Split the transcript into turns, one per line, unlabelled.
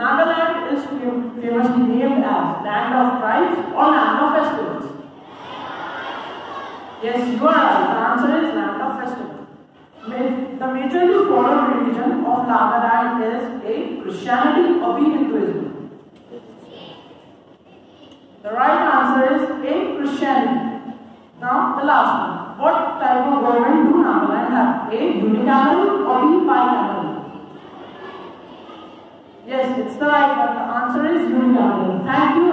Nagaland is famously named as land of tribes or land of festivals. Yes, you are right. The answer is land of festivals. The majorly followed religion of Nagaland is A. Christianity or B. Hinduism. The right answer is A. Christianity. Now the last one. What type of government do Nagaland have? A. Unicameral or B. Yes, it's the right one. The answer is unicameral. Thank you